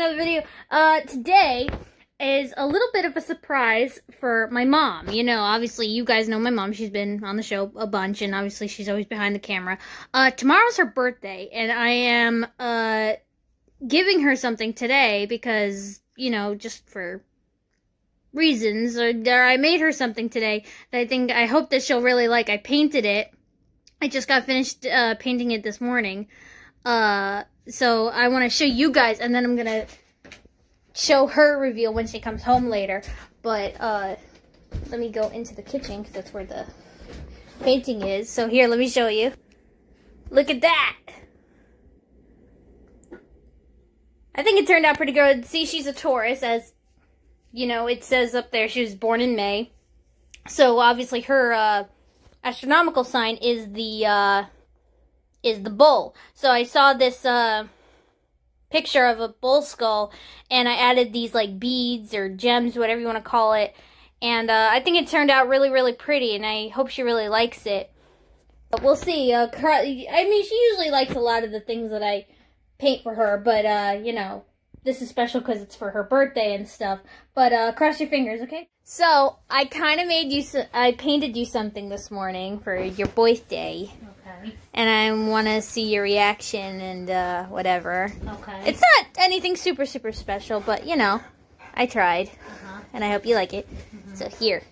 another video. Uh, today is a little bit of a surprise for my mom. You know, obviously you guys know my mom. She's been on the show a bunch and obviously she's always behind the camera. Uh, tomorrow's her birthday and I am, uh, giving her something today because, you know, just for reasons, or, or I made her something today that I think, I hope that she'll really like. I painted it. I just got finished, uh, painting it this morning. Uh, so I want to show you guys, and then I'm gonna show her reveal when she comes home later. But uh, let me go into the kitchen because that's where the painting is. So here, let me show you. Look at that. I think it turned out pretty good. See, she's a Taurus, as you know, it says up there. She was born in May, so obviously her uh, astronomical sign is the. Uh, is the bull. So I saw this uh, picture of a bull skull, and I added these like beads or gems, whatever you want to call it. And uh, I think it turned out really, really pretty, and I hope she really likes it. But we'll see. Uh, I mean, she usually likes a lot of the things that I paint for her, but uh, you know, this is special because it's for her birthday and stuff. But uh, cross your fingers, okay? So I kind of made you. I painted you something this morning for your birthday. Okay. And I want to see your reaction and uh, whatever. Okay. It's not anything super, super special, but you know, I tried. Uh-huh. And I hope you like it. So here.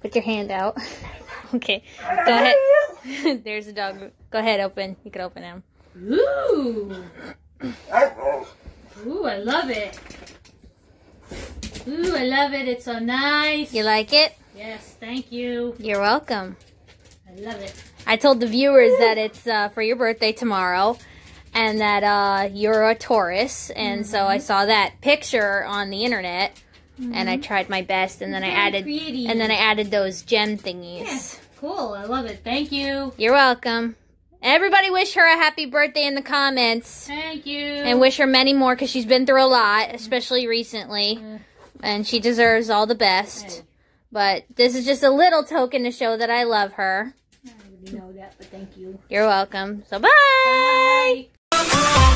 Put your hand out. okay. Go ahead. There's a dog. Go ahead, open. You can open him. Ooh. Ooh, I love it. Ooh, I love it. It's so nice. You like it? Yes, thank you. You're welcome. I love it. I told the viewers that it's uh, for your birthday tomorrow and that uh, you're a Taurus. And so I saw that picture on the internet and I tried my best and then I added creative. and then I added those gem thingies. Yes. Cool. I love it. Thank you. You're welcome. Everybody wish her a happy birthday in the comments. Thank you. And wish her many more because she's been through a lot, especially recently. Mm. And she deserves all the best. Hey, But this is just a little token to show that I love her. I already know that, but thank you. You're welcome. So bye. Bye.